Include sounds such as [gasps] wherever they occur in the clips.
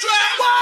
everyone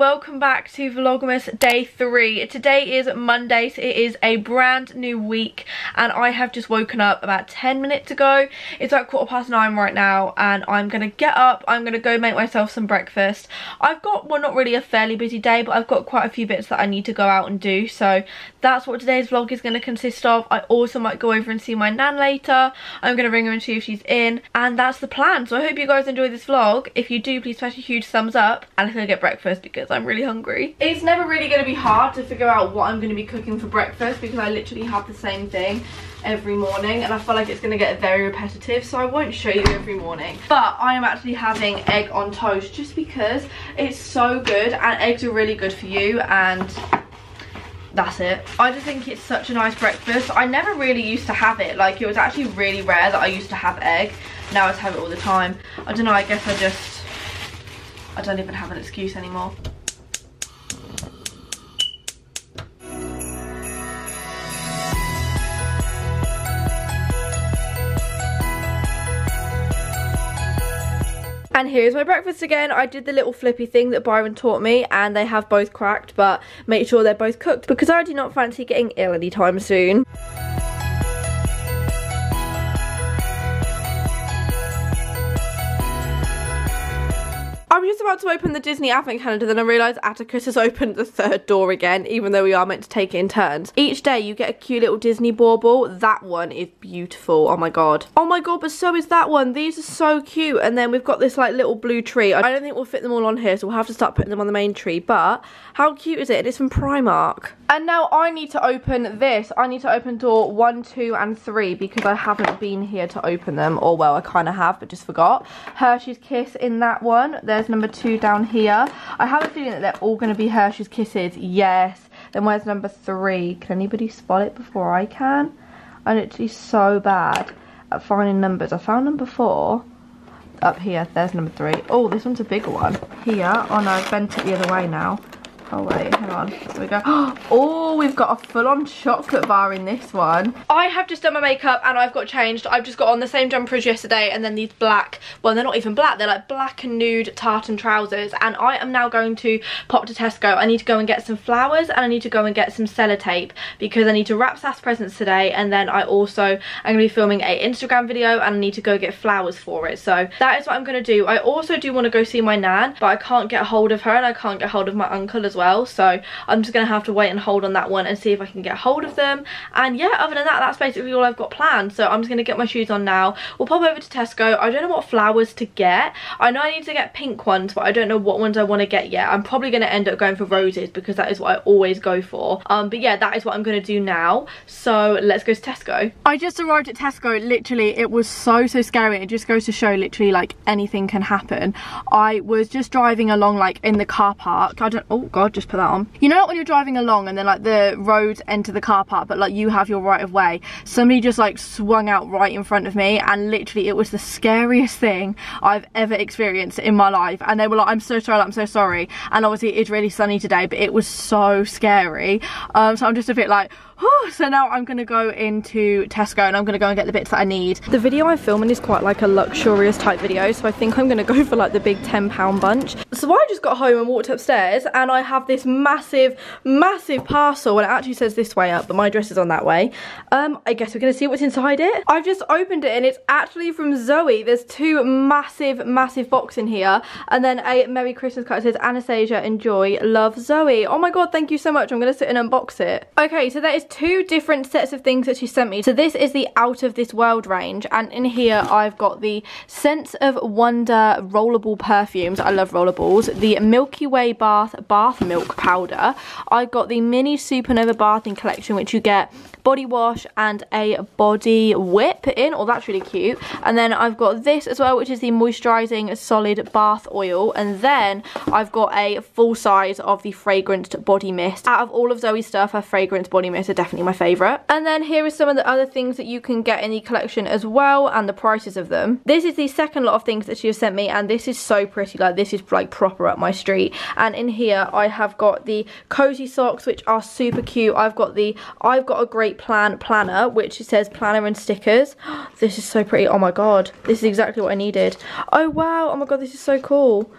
welcome back to vlogmas day three. Today is monday so it is a brand new week and i have just woken up about 10 minutes ago. It's like quarter past nine right now and i'm gonna get up i'm gonna go make myself some breakfast. I've got well not really a fairly busy day but i've got quite a few bits that i need to go out and do so that's what today's vlog is going to consist of. I also might go over and see my nan later. I'm gonna ring her and see if she's in and that's the plan. So i hope you guys enjoy this vlog. If you do please smash a huge thumbs up and i'm gonna get breakfast because I'm really hungry. It's never really going to be hard to figure out what I'm going to be cooking for breakfast because I literally have the same thing every morning and I feel like it's going to get very repetitive so I won't show you every morning. But I am actually having egg on toast just because it's so good and eggs are really good for you and that's it. I just think it's such a nice breakfast. I never really used to have it. Like it was actually really rare that i used to have egg. Now i just have it all the time. I don't know i guess i just I don't even have an excuse anymore. And here's my breakfast again. I did the little flippy thing that Byron taught me and they have both cracked but make sure they're both cooked because I do not fancy getting ill anytime soon. Just about to open the Disney Advent calendar then I realised Atticus has opened the third door again even though we are meant to take it in turns. Each day you get a cute little Disney bauble. That one is beautiful. Oh my god. Oh my god but so is that one. These are so cute and then we've got this like little blue tree. I don't think we'll fit them all on here so we'll have to start putting them on the main tree but how cute is it? It's from Primark. And now I need to open this. I need to open door one, two and three because I haven't been here to open them. Or well I kind of have but just forgot. Hershey's Kiss in that one. There's there's number two down here. I have a feeling that they're all going to be Hershey's Kisses. Yes. Then where's number three? Can anybody spot it before I can? I'm literally so bad at finding numbers. I found number four. Up here, there's number three. Oh, this one's a bigger one. Here. Oh no, I've bent it the other way now. Oh wait, hang on. There we go. [gasps] Oh, we've got a full-on chocolate bar in this one. I have just done my makeup and I've got changed. I've just got on the same jumper as yesterday and then these black, well they're not even black, they're like black and nude tartan trousers and I am now going to pop to Tesco. I need to go and get some flowers and I need to go and get some sellotape because I need to wrap Saf's presents today and then I also am going to be filming a Instagram video and I need to go get flowers for it. So that is what I'm going to do. I also do want to go see my nan but I can't get a hold of her and I can't get hold of my uncle as well well. So I'm just going to have to wait and hold on that one and see if I can get hold of them. And yeah other than that that's basically all I've got planned. So I'm just going to get my shoes on now. We'll pop over to Tesco. I don't know what flowers to get. I know I need to get pink ones but I don't know what ones I want to get yet. I'm probably going to end up going for roses because that is what I always go for. Um but yeah that is what I'm going to do now. So let's go to Tesco. I just arrived at Tesco. Literally it was so so scary. It just goes to show literally like anything can happen. I was just driving along like in the car park. I don't oh god just put that on. You know when you're driving along and then like the road enter the car park but like you have your right of way. Somebody just like swung out right in front of me and literally it was the scariest thing I've ever experienced in my life. And they were like, I'm so sorry, I'm so sorry. And obviously it's really sunny today but it was so scary. Um, so I'm just a bit like, so now I'm gonna go into Tesco and I'm gonna go and get the bits that I need. The video I'm filming is quite like a luxurious type video so I think I'm gonna go for like the big £10 bunch. So I just got home and walked upstairs and I have this massive, massive parcel and it actually says this way up but my address is on that way. Um, I guess we're gonna see what's inside it. I've just opened it and it's actually from Zoe. There's two massive, massive boxes in here and then a Merry Christmas card. It says Anastasia, enjoy, love Zoe. Oh my god, thank you so much. I'm gonna sit and unbox it. Okay, so that is two different sets of things that she sent me. So this is the Out of This World range and in here I've got the Sense of Wonder rollable perfumes. I love rollables. The Milky Way Bath Bath Milk Powder. I've got the Mini Supernova Bathing Collection which you get body wash and a body whip in. Oh, that's really cute. And then I've got this as well, which is the moisturizing solid bath oil. And then I've got a full size of the fragranced body mist. Out of all of Zoe's stuff, her fragrance body mist definitely my favourite. And then here are some of the other things that you can get in the collection as well and the prices of them. This is the second lot of things that she has sent me and this is so pretty. Like this is like proper up my street. And in here I have got the cozy socks which are super cute. I've got the I've got a great plan planner which says planner and stickers. [gasps] This is so pretty. Oh my god. This is exactly what I needed. Oh wow. Oh my god this is so cool.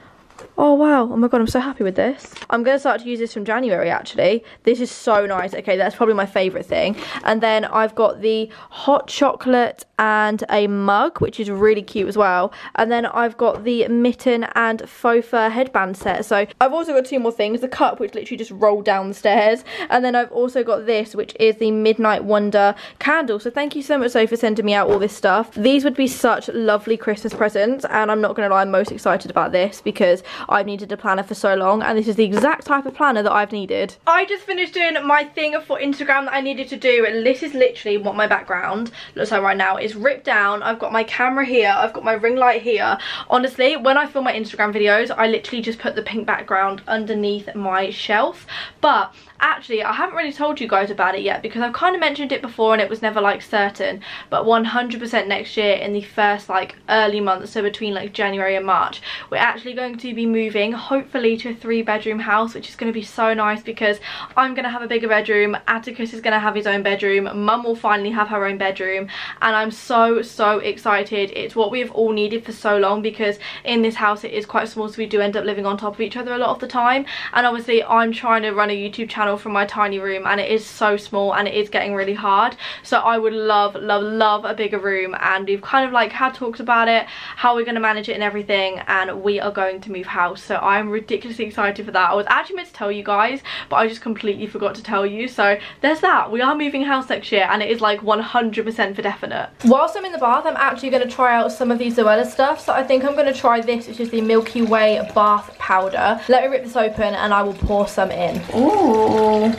Oh wow, oh my god, I'm so happy with this. I'm to start to use this from January actually. This is so nice. Okay, that's probably my favourite thing. And then I've got the hot chocolate and a mug, which is really cute as well. And then I've got the mitten and faux fur headband set. So I've also got two more things. The cup, which literally just rolled down the stairs. And then I've also got this, which is the Midnight Wonder candle. So thank you so much, Zoe, for sending me out all this stuff. These would be such lovely Christmas presents. And I'm not to lie, I'm most excited about this because I've needed a planner for so long and this is the exact type of planner that I've needed. I just finished doing my thing for Instagram that I needed to do and this is literally what my background looks like right now. It's ripped down, I've got my camera here, I've got my ring light here. Honestly, when I film my Instagram videos, I literally just put the pink background underneath my shelf. But actually I haven't really told you guys about it yet because I've kind of mentioned it before and it was never like certain but 100% next year in the first like early months so between like January and March we're actually going to be moving hopefully to a three bedroom house which is going to be so nice because I'm going to have a bigger bedroom Atticus is going to have his own bedroom mum will finally have her own bedroom and I'm so so excited. It's what we've all needed for so long because in this house it is quite small so we do end up living on top of each other a lot of the time. And obviously I'm trying to run a YouTube channel channel from my tiny room and it is so small and it is getting really hard. So I would love love love a bigger room and we've kind of like had talks about it how we're going to manage it and everything and we are going to move house so I'm ridiculously excited for that. I was actually meant to tell you guys but I just completely forgot to tell you. So there's that. We are moving house next year and it is like 100% for definite. Whilst I'm in the bath I'm actually going to try out some of these Zoella stuff so I think I'm going to try this which is the Milky Way bath powder. Let me rip this open and I will pour some in. Ooh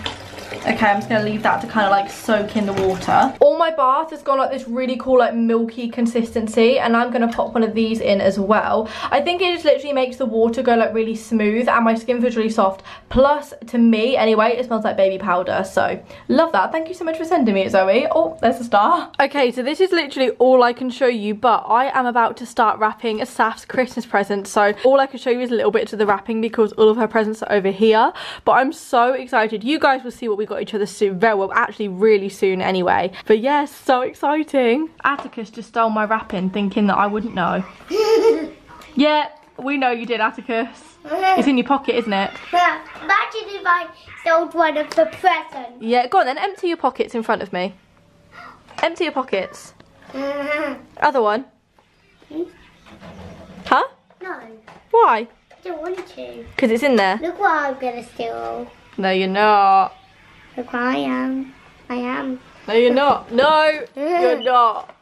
Okay, I'm just going to leave that to kind of like soak in the water. All my bath has gone like this really cool like milky consistency and I'm going to pop one of these in as well. I think it just literally makes the water go like really smooth and my skin feels really soft. Plus, to me anyway, it smells like baby powder. So, love that. Thank you so much for sending me it, Zoe. Oh, there's a star. Okay, so this is literally all I can show you, but I am about to start wrapping a Saf's Christmas present. So, all I can show you is a little bit to the wrapping because all of her presents are over here. But I'm so excited. You guys will see what we got each other soon. Very well, actually really soon anyway. But yes, so exciting. Atticus just stole my wrapping thinking that I wouldn't know. [laughs] yeah, we know you did, Atticus. It's in your pocket, isn't it? Imagine if I stole one of the presents. Yeah, go on then, empty your pockets in front of me. Empty your pockets. [laughs] Other one. Hmm? Huh? No. Why? I don't want to. Because it's in there. Look what I'm gonna steal. No, you're not. Look I am. I am. No, you're not. No, you're [laughs] not.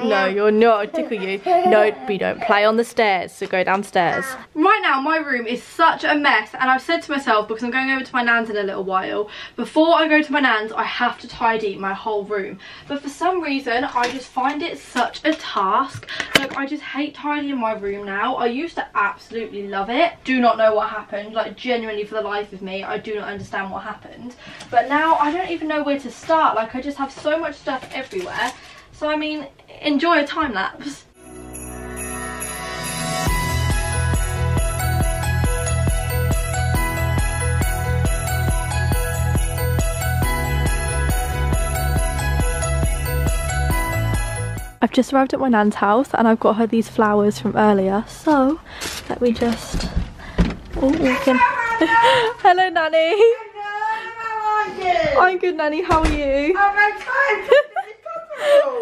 I No, am. you're not. I'll tickle you. [laughs] No, we don't play on the stairs, so go downstairs. Right now, my room is such a mess, and I've said to myself, because I'm going over to my nan's in a little while, before I go to my nan's, I have to tidy my whole room. But for some reason, I just find it such a task. Like, I just hate tidying my room now. I used to absolutely love it. Do not know what happened. Like, genuinely, for the life of me, I do not understand what happened. But now, I don't even know where to start. Like, I just have so much stuff everywhere. So, I mean, enjoy a time lapse. I've just arrived at my nan's house and I've got her these flowers from earlier. So, let me just... Oh, we can... [laughs] Hello, Nanny. I'm good, Nanny. How are you? [laughs]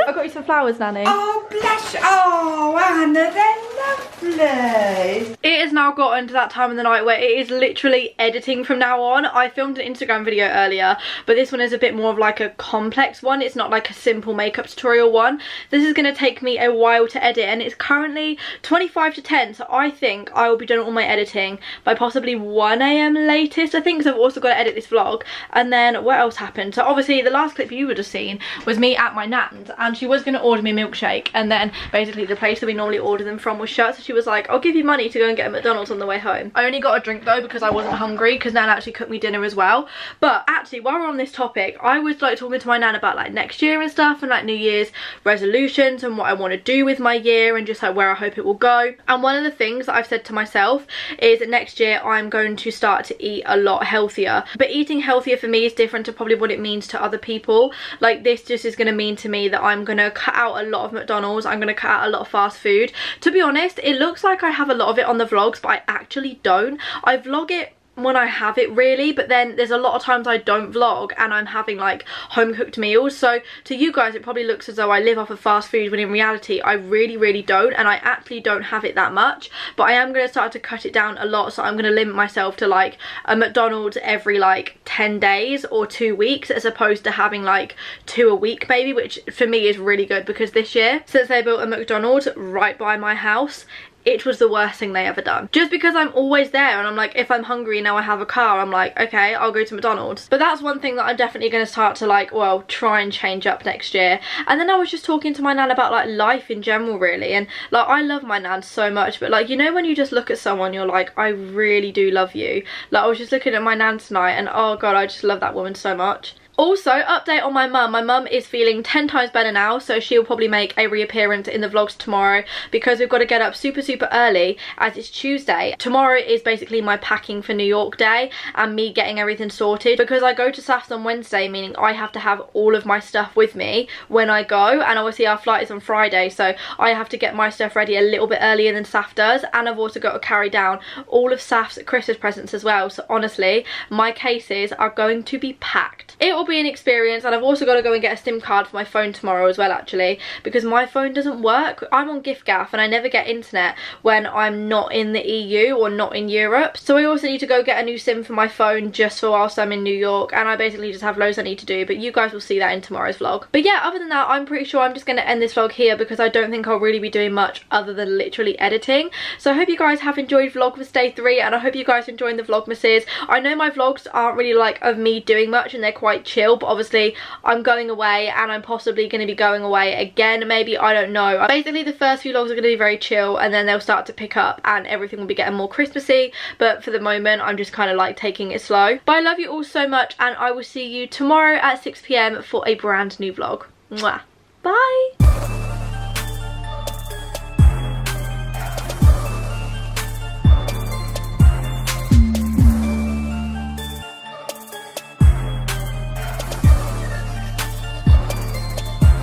I got you some flowers, Nanny. Oh, bless you. Oh, Anna, they're lovely. It has now gotten to that time of the night where it is literally editing from now on. I filmed an Instagram video earlier, but this one is a bit more of like a complex one. It's not like a simple makeup tutorial one. This is going to take me a while to edit and it's currently 25 to 10, so I think I will be done all my editing by possibly 1am latest, I think, because I've also got to edit this vlog. And then what else happened? So obviously the last clip you would have seen was me at my nan's and she was going to order me a milkshake and then basically the place that we normally order them from was shut, so she she was like, I'll give you money to go and get a McDonald's on the way home. I only got a drink though because I wasn't hungry because Nan actually cooked me dinner as well. But actually, while we're on this topic, I was like talking to my Nan about like next year and stuff and like New Year's resolutions and what I want to do with my year and just like where I hope it will go. And one of the things that I've said to myself is that next year I'm going to start to eat a lot healthier. But eating healthier for me is different to probably what it means to other people. Like this just is going to mean to me that I'm going to cut out a lot of McDonald's. I'm going to cut out a lot of fast food. To be honest, it looks like I have a lot of it on the vlogs, but I actually don't. I vlog it when I have it really but then there's a lot of times I don't vlog and I'm having like home cooked meals. So to you guys it probably looks as though I live off of fast food when in reality I really really don't and I actually don't have it that much. But I am going to start to cut it down a lot so I'm going to limit myself to like a McDonald's every like 10 days or two weeks as opposed to having like two a week maybe which for me is really good because this year since they built a McDonald's right by my house it was the worst thing they ever done. Just because I'm always there and I'm like, if I'm hungry now I have a car, I'm like, okay, I'll go to McDonald's. But that's one thing that I'm definitely going to start to like, well, try and change up next year. And then I was just talking to my nan about like life in general really. And like, I love my nan so much, but like, you know when you just look at someone, you're like, I really do love you. Like, I was just looking at my nan tonight and oh god, I just love that woman so much. Also, update on my mum. My mum is feeling 10 times better now, so she'll probably make a reappearance in the vlogs tomorrow because we've got to get up super, super early as it's Tuesday. Tomorrow is basically my packing for New York day and me getting everything sorted because I go to SAFs on Wednesday, meaning I have to have all of my stuff with me when I go, and obviously our flight is on Friday, so I have to get my stuff ready a little bit earlier than SAF does, and I've also got to carry down all of SAF's Christmas presents as well, so honestly, my cases are going to be packed. It will be an experience and I've also got to go and get a SIM card for my phone tomorrow as well actually because my phone doesn't work. I'm on giffgaff and I never get internet when I'm not in the EU or not in Europe. So I also need to go get a new SIM for my phone just for whilst I'm in New York and I basically just have loads I need to do but you guys will see that in tomorrow's vlog. But yeah, other than that, I'm pretty sure I'm just going to end this vlog here because I don't think I'll really be doing much other than literally editing. So I hope you guys have enjoyed Vlogmas Day 3 and I hope you guys enjoying the Vlogmases. I know my vlogs aren't really like of me doing much and they're quite chill but obviously I'm going away and I'm possibly going to be going away again maybe I don't know. Basically the first few vlogs are going to be very chill and then they'll start to pick up and everything will be getting more Christmassy but for the moment I'm just kind of like taking it slow. But I love you all so much and I will see you tomorrow at 6pm for a brand new vlog. Mwah. bye